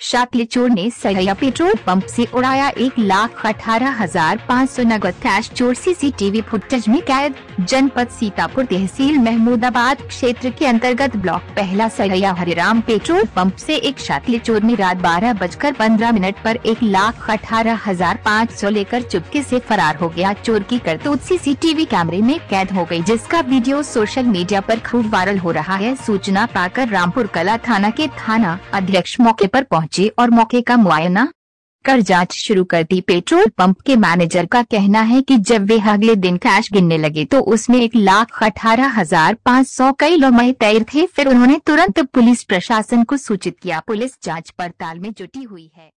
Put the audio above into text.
शाकली चोर ने सैया पेट्रोल पंप से उड़ाया एक लाख अठारह हज़ार पाँच सौ नगद कैश चोर सीसीटीवी फुटेज में कैद। जनपद सीतापुर तहसील महमूदाबाद क्षेत्र के अंतर्गत ब्लॉक पहला सैया हरिराम पेट्रोल पंप से एक शाकली चोर ने रात बारह बजकर पंद्रह मिनट पर एक लाख अठारह हज़ार पाँच सौ लेकर चुपके से फरार हो गया। चोर की करतूत सीसीटीवी कैमरे में कैद हो गई जिसका वीडियो सोशल मीडिया आरोप खूब वायरल हो रहा है। सूचना पाकर रामपुर कला थाना के थाना अध्यक्ष मौके आरोप पहुँचे पहुँचे और मौके का मुआयना। कर जाँच शुरू कर दी। पेट्रोल पंप के मैनेजर का कहना है कि जब वे अगले दिन कैश गिनने लगे तो उसमें एक लाख अठारह हज़ार पाँच सौ कई लोग तैर थे। फिर उन्होंने तुरंत पुलिस प्रशासन को सूचित किया। पुलिस जाँच पड़ताल में जुटी हुई है।